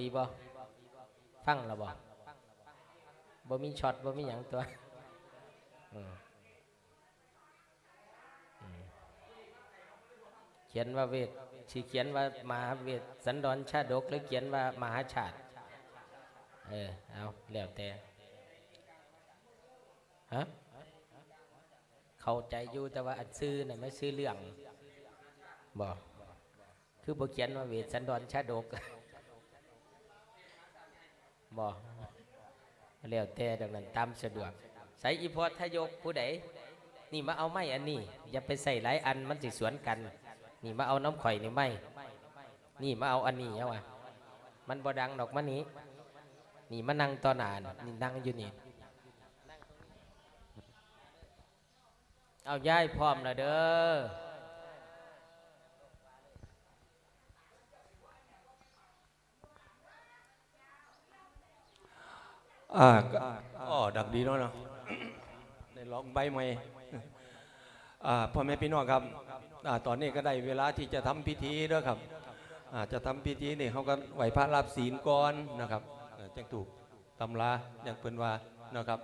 ดีบ่ฟังแล้วบ่บ่มีช็อตบ่มีหยังตัวเขียนว่าเวทสิเขียนว่ามหาเวทสันดรชาดกหรือเขียนว่ามหาชาติเออเอาแล้วแต่ฮะเข้าใจอยู่แต่ว่าอันซื้อน่ะไม่ซื้อเรื่องบ่คือบ่เขียนว่าเวทสันดรชาดก บ่แล้วแต่ดังนั้นตามสะดวกใส่อีพอทยกผู้ใดนี่มาเอาไม้อันนี้ อย่าไปใส่หลายอันมันสิสวนกัน นี่มาเอาน้ำข่อยนี่ไม่นี่มาเอาอันนี้เอาวะมันบ่ดังดอกมันนี้ นี่มานั่งต่อหนานนี่นั่งอยู่นี่เอาย้ายพร้อมแล้วเด้อ อ่าอ๋อดังดีเนาะเนาะในร้องใบใหม่อ่าพ่อแม่พี่น้องครับอ่าตอนนี้ก็ได้เวลาที่จะทำพิธีแล้วครับอ่าจะทำพิธีนี่เขาก็ไหวพระรับศีลก่อนนะครับเจังถูกตำราอย่างเพิ่นว่านะครับ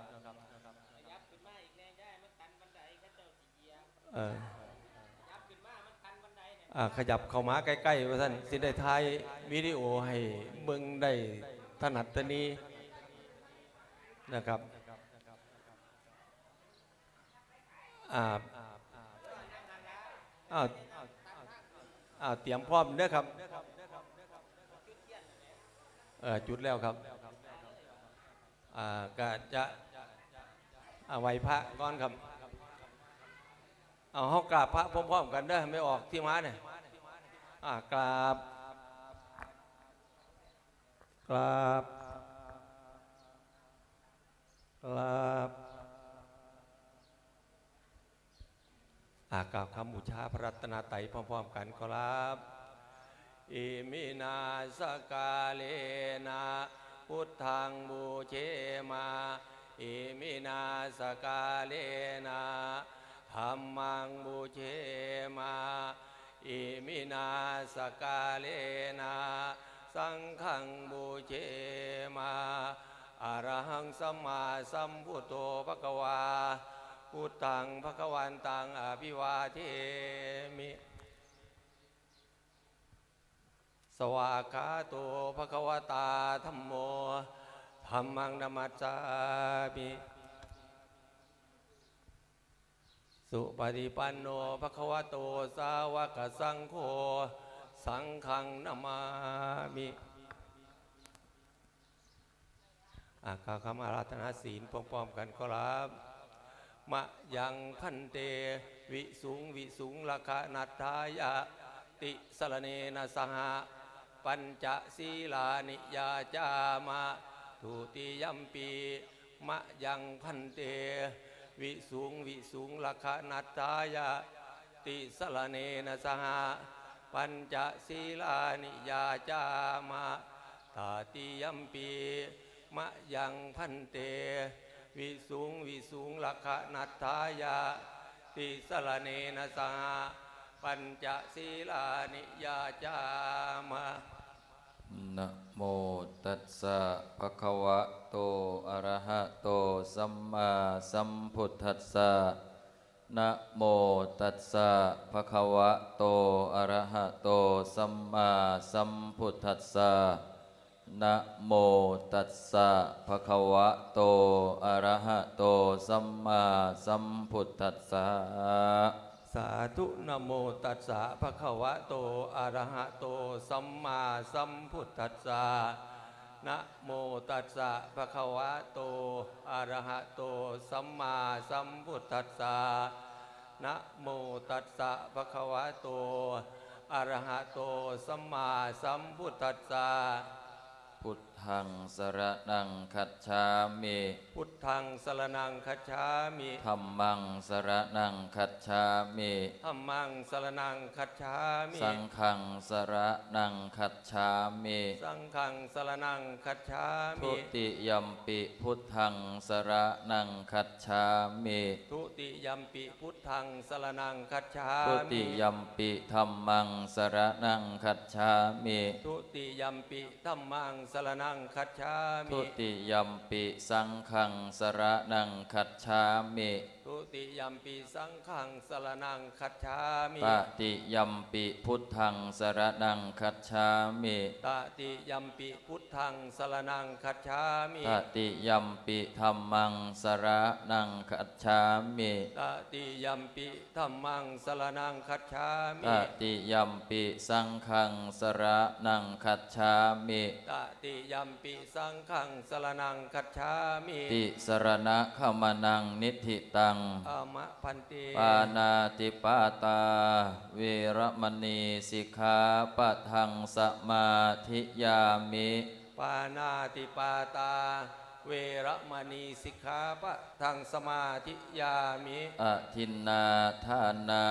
ขยับเข้ามาใกล้ๆว่าท่านสิได้ถ่ายวิดีโอให้เบิ่งได้ถนัดตนี้ นะครับอ่าอ้าวอ้าวเตรียมพร้อมเด้อครับเออจุดแล้วครับอ่าก็จะอาไหวพระก่อนครับ เอาห้องกราบพระพร้อมๆกันเด้อไม่ออกที่ม้าเนี่ยอ่ากราบกราบ ครับอากาวคำบูชาพระรัตนตรัยพร้อมๆกันครับ อิมินาสักกาเรนะพุทธังปูเชมะ อิมินาสักกาเรนะธัมมังปูเชมะ อิมินาสักกาเรนะสังฆังปูเชมะ อะระหังสัมมาสัมพุทโธภะควาพุทธังภะควันตังอภิวาเทมิ สวากขาโตภะควตาธัมโมธัมมังนมัสสามิสุปฏิปันโนภะควโตสาวกสังโฆสังฆังนามามิ อากาคำอาราธนาศีลพร้อมๆกันขอรับมะยังพันเตวิสุงวิสุงลคานัตถายะติสรเนนะสหะปัญจศีลานิยาจามะทุติยัมปีมะยังพันเตวิสุงวิสุงลคานัตถายะติสรเนนะสหะปัญจศีลานิยาจามะตาติยัมปี มะยังพันเต วิสุงวิสุงลักขนัตถายาติสรเนนะสหปัญจศีลานิยาจามะนะโมตัสสะภะคะวะโตอะระหะโตสัมมาสัมพุทธัสสะนะโมตัสสะภะคะวะโตอะระหะโตสัมมาสัมพุทธัสสะ นะโมตัสสะภะคะวะโต อะระหะโต สัมมาสัมพุทธัสสะ สาธุนะโมตัสสะภะคะวะโต อะระหะโต สัมมาสัมพุทธัสสะนะโมตัสสะภะคะวะโต อะระหะโต สัมมาสัมพุทธัสสะนะโมตัสสะภะคะวะโต อะระหะโต สัมมาสัมพุทธัสสะ พุท ธังสรนังคัจฉามิพุทธังสรนังคัจฉามิธัมมังสรนังคัจฉามิธัมมังสรนังคัจฉามิสังฆังสรนังคัจฉามิสังฆังสรนังคัจฉาทุมิติยัมปิพุทธังสรนังคัจฉามิทุติยัมปิพุทธังสรนังคัจฉาทุมิติยัมปิธัมมังสรนังคัจฉามิทุติยัมปิธัมมังสรนังคัจฉาทุมิติยัมปิสังฆังสรนังคัจฉามิทุติยัมปิสังฆังสรนังคัจฉามิตติยัมปิพุทธังสรนังคัจฉามิตติยัมปิพุทธังสรนังคัจฉามิตติยัมปิธัมมังสรนังคัจฉามิตติยัมปิธัมมังสรนังคัจฉามิตติยัมปิสังฆังสรนังคัจฉามิตติยัมปิสังฆังสรนังคัจฉามิติสรณะขมานังนิธิตังอามะพันเตปานาติปาตา เวรมณีสิกขาปะทังสมาธิยามิปานาติปาตา เวระมณีสิกขาปะทังสมาธิยามิอทินนาทานา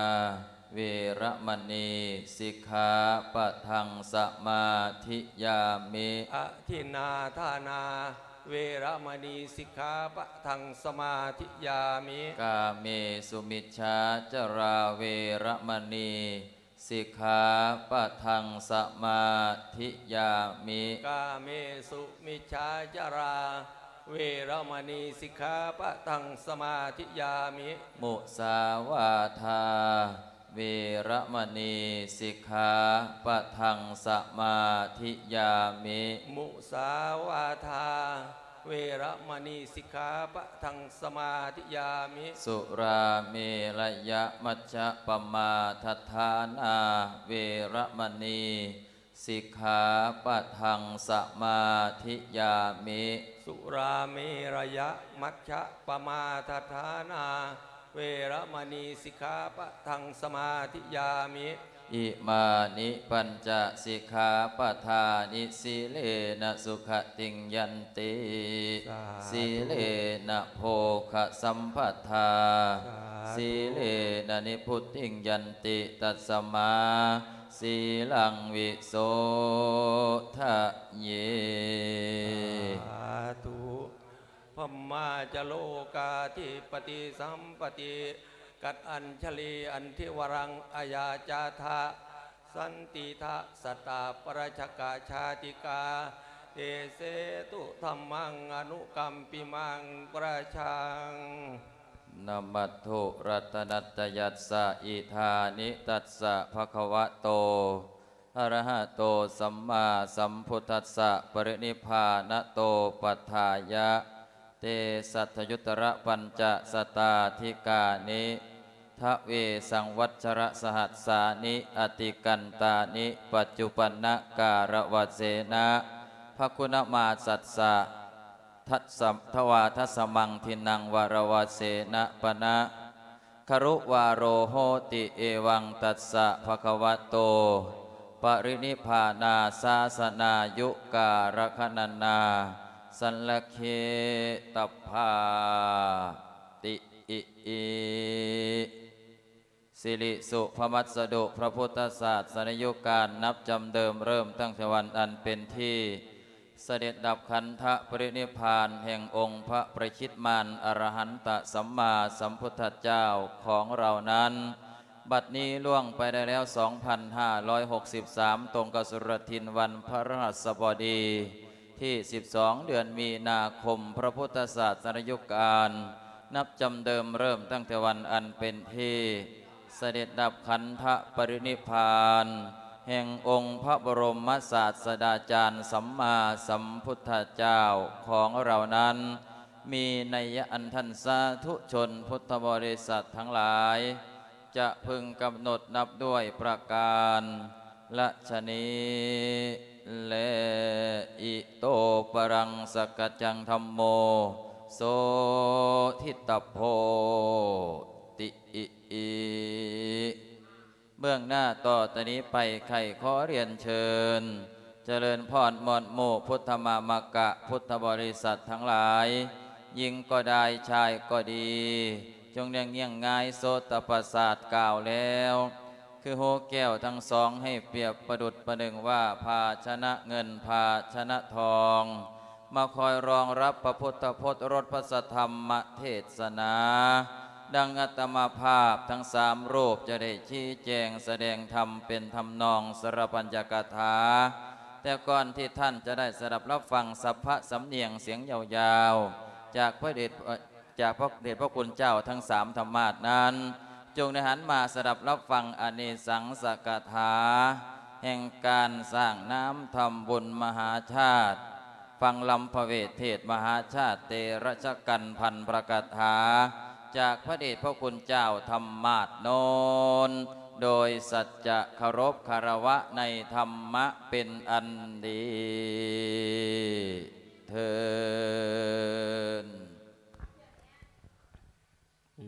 เวรมณีสิกขาปะทังสมาธิยามิอทินนาทานา เวระมณีสิกขาปะทังสมาธิยามิ กาเมสุมิชฌาจราเวรมณีสิกขาปะทังสมาธิยามิ กาเมสุมิชฌาจารา เวระมณีสิกขาปะทังสมาธิยามิ มุสาวาทา เวรมณีสิกขาปะทังสมาธิยามิ มุสาวาทา เวระมณีสิกขาปะทังสมาธิยามิ สุราเมรยะมัจจปมาทัฏฐานา เวรมณีสิกขาปะทังสมาธิยามิ สุราเมระยะมัชฌะปมาทฐานา เวระมณีสิกขาปะทังสมาธิยามิ อิมานิปัญจสิกขาปทานิสีเลนะสุขติงยันติสาธุสีเลนะโภคสัมปทาสาธุ สีเลนะนิพุทธิงยันติตัสสมาสีลังวิโสทะเย สาธุ พมมาจะโลกาธิปฏิสัมปติ กัดอัญชลีอันทิวรังอายาจาทะสันติทะสตาปรชกาชาติกาเตเสตุธรรมังอนุกรรมปิมังประชังนมัตถุรัตนัตยัสสะอิธานิตัสสะภะคะวะโตอะระหะโตสัมมาสัมพุทธัสสะปรินิพพานโตปัฏฐายะ เตสัทยุตระปัญจสตาธิกานิทะเวสังวัชระสหัสสานิอติกันตานิปัจจุปันนการวะเสนะภคุณมาสัสสะทัตสัมทวาทัสมังทินังวารวาเสนะปะนะครุวาโรโหติเอวังตัสสะภะคะวะโต ปรินิพานาสาสนายุการคณนา สันลเคตพาติอิอิสิริสุพมัสดุพระพุทธศาสนยุการนับจำเดิมเริ่มตั้งแต่วันอันเป็นที่เสด็จดับขันธปรินิพานแห่งองค์พระประชิตมารอรหันตสัมมาสัมพุทธเจ้าของเรานั้น บัดนี้ล่วงไปได้แล้ว 2,563 ตรงกับสุรทินวันพระรหัสบดี ที่ 12 เดือนมีนาคมพระพุทธศาสนยุการ นับจำเดิมเริ่มตั้งแต่วันอันเป็นที่ เสด็จดับขันธปรินิพาน แห่งองค์พระบรมศาสดาจารย์สัมมาสัมพุทธเจ้าของเรานั้น มีนัยยะอันทันสาธุชนพุทธบริษัททั้งหลาย จะพึงกำหนดนับด้วยประการละชนี แลอิโตปรังสกจังธรรมโม โสทิตโพติอิอิเบื้องหน้าต่อตอนนี้ไปไข่ขอเรียนเชิญ เจเจริญพรหมดหมพุทธมามกะพุทธบริษัททั้งหลาย ยิงก็ได้ชายก็ดี จงเรียงเงี่ยงง่ายโสตประสาทกล่าวแล้ว คือโหแก้วทั้งสองให้เปรียบประดุดประหนึ่งว่าภาชนะเงินภาชนะทอง มาคอยรองรับพระพุทธพจน์รถพระสธรรมเทศนา ดังอัตมาภาพทั้งสามรูปจะได้ชี้แจงแสดงธรรมเป็นธรรมนองสรปัญญกถา แต่ก่อนที่ท่านจะได้สดับรับฟังสัพพะสำเนียงเสียงยาวๆ จากพระเดชจากพระเดชพระคุณเจ้าทั้งสามธรรมาสนั้น จงได้หันมาสดับรับฟังอเนสังสกถา แห่งการสร้างน้ำทำบุญมหาชาติ ฟังลำพระเวทเทศมหาชาติเตระชกันพันประกาถา จากพระเดชพระคุณเจ้าธรรมาสโนนโดยสัจจะคารพคารวะในธรรมะเป็นอันดีเทิน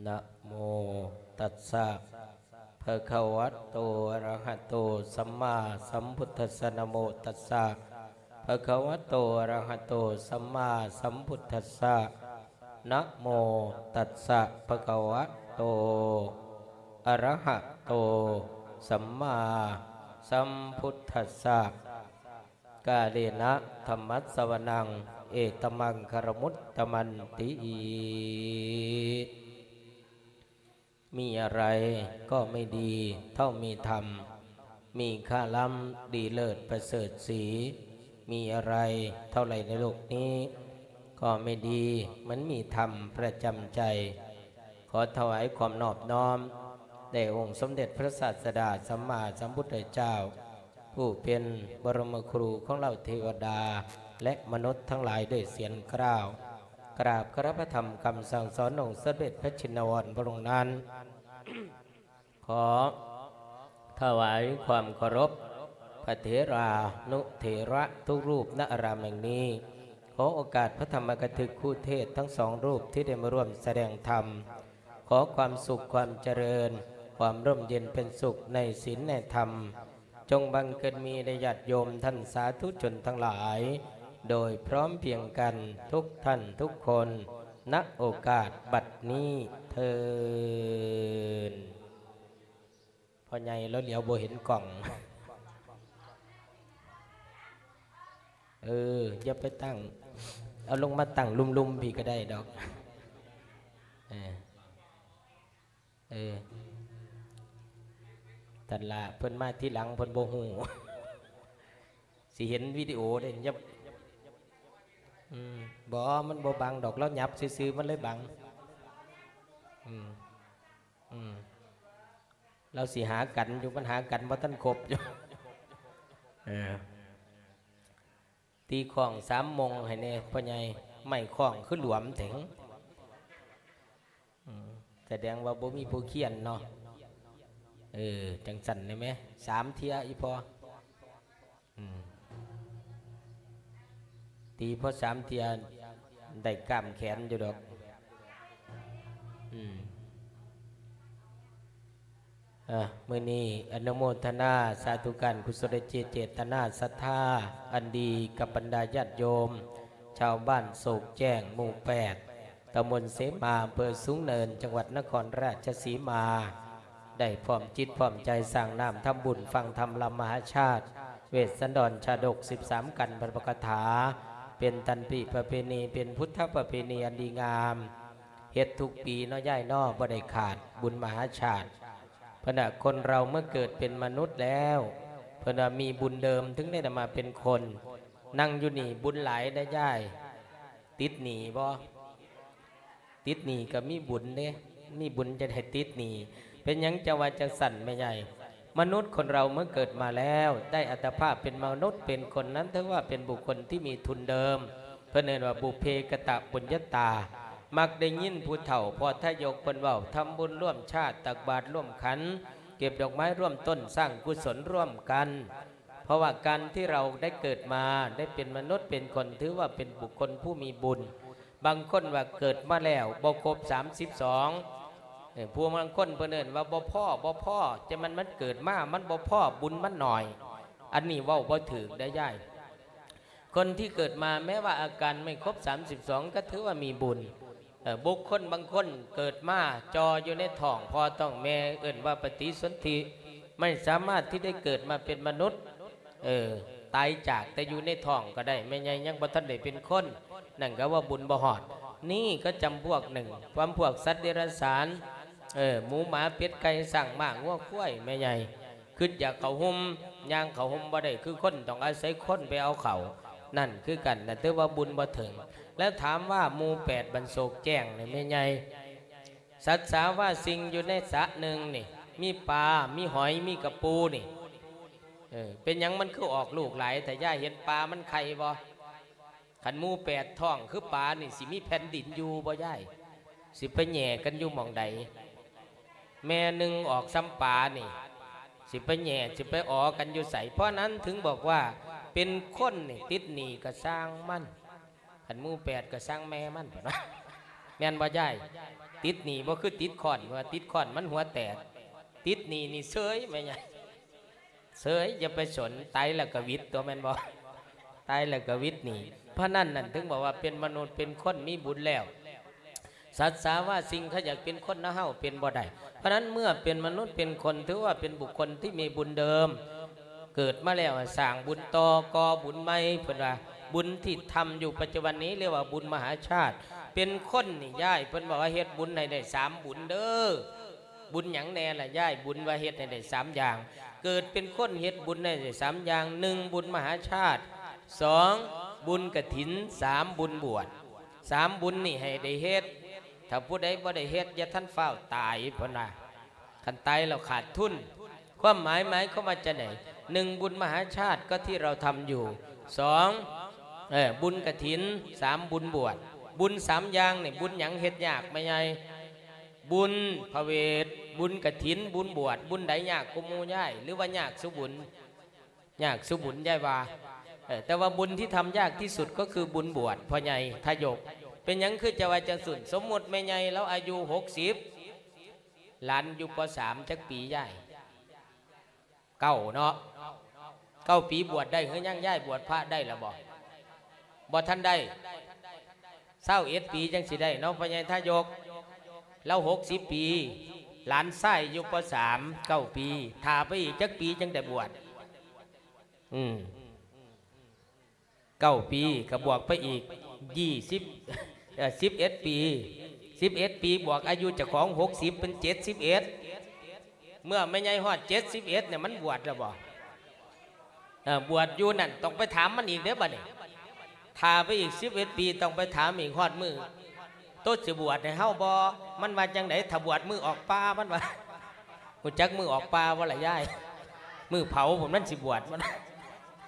นะโม ตัสสะภะคะวะโตอะระหะโตสัมมาสัมพุทธัสสะนะโมตัสสะภะคะวะโตอะระหะโตสัมมาสัมพุทธัสสะนะโมตัสสะภะคะวะโตอะระหะโตสัมมาสัมพุทธัสสะกาเลนะธรรมัสสวนัง เอตมังคารมุตตมันติอี มีอะไรก็ไม่ดีเท่ามีธรรม มีค่าล้ำดีเลิศประเสริฐสี มีอะไรเท่าไรในโลกนี้ ก็ไม่ดีเหมันมีธรรมประจำใจ ขอถวายความนอบน้อมแด่องค์สมเด็จพระศาสดาสัมมาสัมพุทธเจ้า ผู้เป็นบรมครูของเราเทวดาและมนุษย์ทั้งหลายด้วยเสียงกล้าวกราบคระพระธรรมคำสั่งสอนองค์สมเด็จพระชินวรพระองค์นั้น ขอ ถวายความเคารพพระเถรานุเถระทุกรูปณอารามแห่งนี้ ขอโอกาสพระธรรมกถึกคู่เทศทั้งสองรูปที่ได้มาร่วมแสดงธรรม ขอความสุขความเจริญ ความร่มเย็นเป็นสุขในศีลในธรรม จงบังเกิดมีในญาติโยมท่านสาธุชนทั้งหลาย โดยพร้อมเพียงกันทุกท่านทุกคนณโอกาสบัดนี้เทิน พอใหญ่แล้วเหลียวโบเห็นกล่อง เอออย่าไปตั้ง เอาลงมาตั้งลุ่มๆพี่ก็ได้ดอก เออเออตันละเพิ่นมาที่หลังเพิ่นโบหูสิเห็นวิดีโอเด่นยับอืมบอมันบบังดอกแล้วยับซื้อๆมันเลยบัง อืม อืม เราสิหากันอยู่ปัญหากันว่าท่านครบอยู่เออตีของสามโมงให้เน่พ่อใหญ่ไม่ของคือหลวมถึงอืมแสดงว่าบ่มีผู้เขียนเนาะเออจังสันได้ไหมสามเทียอีพออืมตีพอสามเทียได้กล้ามแขนอยู่ดอก อืมอะ มื่อนี้อนุโมทนาสาธุการกุศลเจเจตนาศรัทธาอันดีกับบรรดาญาติโยม ชาวบ้านโศกแจ้งหมู่แปดตำบลเสมาอำเภอสูงเนิน จังหวัดนครราชสีมา ได้พร้อมจิตพร้อมใจสั่งน้ำทำบุญฟังธรรมลำมหาชาติ เวสสันดรชาดก 13 กันบรรพกถา เป็นตันปีประเพณีเป็นพุทธประเพณีอันดีงามเฮ็ดทุกปีน้อย่ายเนอบ่ได้ขาดบุญมหาชาติ พนะคนเราเมื่อเกิดเป็นมนุษย์แล้วพนะมีบุญเดิมถึงได้มาเป็นคน นั่งอยู่นี่บุญหลายได้ย่าย ติดหนีบ่ติดหนีก็มีบุญเด้นี่บุญจะได้ติดหนีเป็นยังจะว่าจะสั่นไม่ใหญ่ มนุษย์คนเราเมื่อเกิดมาแล้ว ได้อัตภาพเป็นมนุษย์เป็นคนนั้นถือว่าเป็นบุคคลที่มีทุนเดิม เพื่อเรียนว่าบุเพกตะปุญญตา มักได้ยินผู้เฒ่าพอทายกเพิ่นเว้าทำบุญร่วมชาติตักบาตรร่วมขัน เก็บดอกไม้ร่วมต้นสร้างกุศลร่วมกัน เพราะว่าการที่เราได้เกิดมาได้เป็นมนุษย์เป็นคนถือว่าเป็นบุคคลผู้มีบุญ บางคนว่าเกิดมาแล้วบ่ครบ32เอ้ยผู้บางคนเพิ่นเอิ้นว่าบ่พ่อบ่พ่อจะมันมันเกิดมามันบ่พ่อบุญมันหน่อย อันนี้เว้าบ่ถึกได้ย่ายคนที่เกิดมาแม้ว่าอาการไม่ครบ 32 ก็ถือว่ามีบุญ บุคคลบางคนเกิดมาจออยู่ในท้องพอต้องแม่เอิ่นว่าปฏิสนธิไม่สามารถที่ได้เกิดมาเป็นมนุษย์เออตายจากแต่อยู่ในท้องก็ได้ไม่ใช่ยังบ่ทันได้เป็นคนนั่นก็ว่าบุญบ่หอด นี่ก็จำพวกหนึ่ง ความพวกสัตว์เดรัจฉานเออหมูหมาเป็ดไก่สั่งมากงัวควายไม่ใหญ่คืออยากเขาหุมย่างเขาหุมบ่ได้คือคนต้องอาศัยคนไปเอาเขา นั่นคือกันนะถือว่าบุญบ่ถึง แล้วถามว่ามูแปดบรรโศกแจ้งเนี่ยไม่ไงสัตว์สาว่าสิ่งอยู่ในสระหนึ่งนี่ มีปลา มีหอย มีกระปูนี่เออเป็นยังมันคือออกลูกหลายแต่ย่าเห็นปลามันไข่บ่ขันมูแปดท้องคือปลานี่สิมีแผ่นดินอยู่บ่ย่ายสิไปแหย่กันอยู่หมองใด แม่หนึ่งออกซ้ำปลานี่ สิไปแหย่สิไปออกันอยู่ใสเพราะนั้นถึงบอกว่า เป็นคนนี่ติดหนีก็สร้างมันขันมูแปดก็สร้างแม่มันเปล่าแม่นบ่ย่ายติดหนีบ่คือติดขอนว่าติดขอนมันหัวแตกติดหนีนี่เสยไม่ใช่เสยอย่าไปสนตายแล้วกวิตตัวแม่นบ่ตายแล้วกวิตหนีเพราะนั่นนั่นถึงบอกว่าเป็นมนุษย์เป็นคนมีบุญแล้วสัตว์สาว่าสิ่งเขาอยากเป็นคนนะเฮาเป็นบ่ได้เพราะนั้นเมื่อเป็นมนุษย์เป็นคนถือว่าเป็นบุคคลที่มีบุญเดิม เกิดมาแล้วสร้างบุญต่อกอบุญไม่เพิ่อนว่าบุญที่ทำอยู่ปัจจุบันนี้เรียกว่าบุญมหาชาติ เป็นคนนี่ย่ายเพิ่อนบอกว่าเฮ็ดบุญให้ได้สามบุญเด้อบุญหยังแน่ล่ะย่ายบุญว่าเฮ็ดให้ได้สามอย่าง เกิดเป็นคนเฮ็ดบุญให้ได้สามอย่างหนึ่งบุญมหาชาติสองบุญกฐินสามบุญบวชสามบุญนี่ให้ได้เฮ็ดถ้าผู้ใดบ่ได้เฮ็ดอย่าท่านเฝ้าตายเพิ่อนว่าคันตายเราขาดทุนความหมายหมายเข้ามาจะไหน หนึ่งบุญมหาชาติก็ที่เราทำอยู่สองเออบุญกระถินสามบุญบวชบุญสามอย่างเนี่ยบุญหยังเฮ็ดยากไม่ไงบุญพระเวทบุญกระถิน บุญบวชบุญใดยากกุมูย่ายหรือว่ายากสุบุญยากสุบุญย่ายว่าแต่ว่าบุญที่ทำยากที่สุดก็คือบุญบวชพ่อใหญ่ทายก เป็นยังคือจะว่าจังสุดสมมติแม่ใหญ่แล้วอายุหกสิบหลานอยู่ปสามจักปีย่าย เก้าเนาะเก้าปีบวชได้เฮ้ยยังย่ายบวชพระได้ละบ่บ่ท่านได้เศร้าเอ็ดปีจังสิได้เนาะพญายทายกเราหกสิบปี หลานไส้ยู่ปสามเก้าปีทาไปอีกจักปีจังได้บวชอืมเก้าปีก็บบวกไปอีกยี่สิบสิบเอ็ดปีสิบเอ็ดปีบวกอายุจ้าของหกสิบเป็นเจ็ดสิบเอ็ด เมื่อไม่ใหญ่ฮอดเจ็ดสิบเอ็ดเนี่ยมันบวชแล้วบ่บวชอยู่นั่นต้องไปถามมันอีกเด้อบ่เนี่ยทาไปอีกสิบเอ็ดปีต้องไปถามอีกฮอดมือต๊ะจะบวชในเฮาบ่มันว่าจังไดถ้าบวชมือออกป่ามันว่าหูจักมือออกป่าว่าละยายมือเผาผมนั่นสิบวชมัน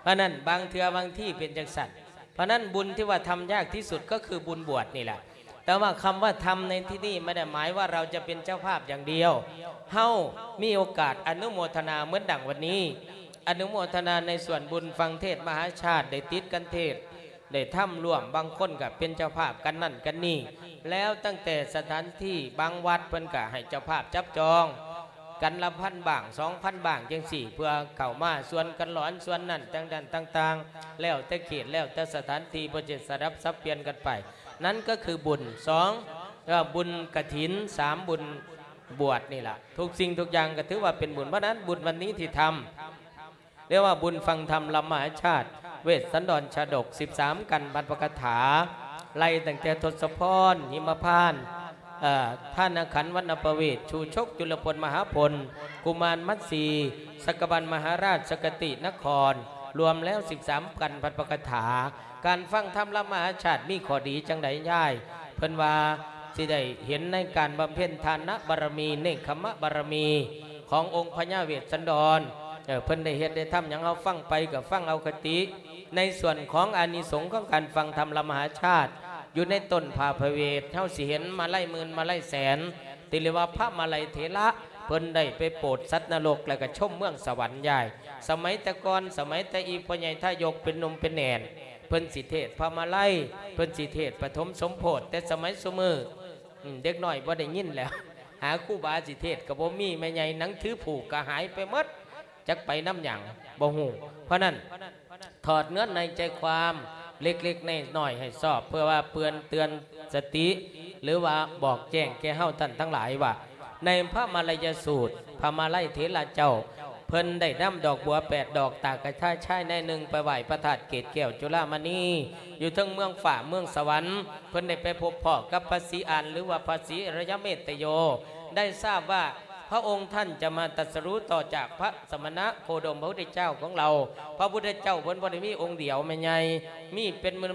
เพราะนั้นบางเทือบางที่เป็นจังสันเพราะนั้นบุญที่ว่าทำยากที่สุดก็คือบุญบวชนี่แหละ แต่ว่าคำว่าทำในที่นี่ไม่ได้หมายว่าเราจะเป็นเจ้าภาพอย่างเดียวเฮามีโอกาสอนุโมทนาเหมือนดังวันนี้ อนุโมทนาในส่วนบุญฟังเทศมหาชาติได้ติดกันเทศได้ถ้ำร่วมบางคนกับเป็นเจ้าภาพกันนั่นกันนี่ แล้วตั้งแต่สถานที่บางวัดเพิ่นกะให้เจ้าภาพจับจอง กันละพันบางสองพันบางจังสี่เพื่อเข้ามาส่วนกันหลอนส่วนนั่นต่างๆต่างๆ แล้วแต่เขตแล้วแต่สถานที่ประเจตสรับซับเปลี่ยนกันไป นั่นก็คือบุญสองก็บุญกฐินสามบุญบวชนี่แหละทุกสิ่งทุกอย่างก็ถือว่าเป็นบุญเพราะนั้นบุญวันนี้ที่ทำเรียกว่าบุญฟังธรรมลำมหาชาติ เวสสันดรชาดก 13 กันบรรพกถาไล่ตั้งแต่ทศพรหิมพานท่านขันวรรณประเวศชูชกจุลพลมหาพล กุมารมัตสีสกบันมหาราชสกตินคร รวมแล้ว 13 กันบรรพกถา การฟังธรรมละมหาชาติมีข้อดีจังไดย่าย เพิ่นว่าสิได้เห็นในการบำเพ็ญทานบารมีเนคขมะบารมีขององค์พญาเวสสันดรเออเพิ่นได้เฮ็ดได้ทำอย่างเอาฟังไปกับฟังเอาคติ ในส่วนของอานิสงส์ของการฟังธรรมละมหาชาติ อยู่ในต้นพาพเวทเท่าสิเห็นมาไล่หมื่นมาไล่แสนติเรียว่าพระมาลัยเถระเพิ่นได้ไปโปรดสัตว์นรกแล้วก็ชมเมืองสวรรค์ใหญ่ สมัยต่ก่อนสมัยต่อีพ่อใหญ่ทายกเป็นนมเป็นแหนน เพิ่นสิเทศพระมาไล่เพิ่นสิเทศปฐมสมโพธิแต่สมัยสมือเด็กน้อยบ่ได้ยินแล้ว หาคู่บาสิเทศกับบ่มีแม่ใหญ่นังถือผูกก็หายไปมดจักไปน้ำหยังบ่ฮู้เพราะนั้นถอดเนื้อในใจความเล็กๆในหน่อยให้สอบ เพื่อว่าเปือนเตือนสติ หรือว่าบอกแจ้งแก่เฮาท่านทั้งหลายว่า ในพระมาลายสูตรพระมาลัยเทระเจ้า พิ่นได้นำดอกบัวแปดดอกตากกระชายชายในหนึ่งไปไหวพระธาตุเกตแก้วจุฬามณีอยู่ทั้งเมืองฝ่าเมืองสวรรค์ เพิ่นได้ไปพบพ่อกับพระศรีอานหรือว่าพระศรีอรยเมตโย ได้ทราบว่าพระองค์ท่านจะมาตรัสรู้ต่อจากพระสมณะโคดมพระพุทธเจ้าของเรา พระพุทธเจ้าเพิ่นบ่ได้มีองค์เดียวแม่ใหญ่มีเป็นมื่น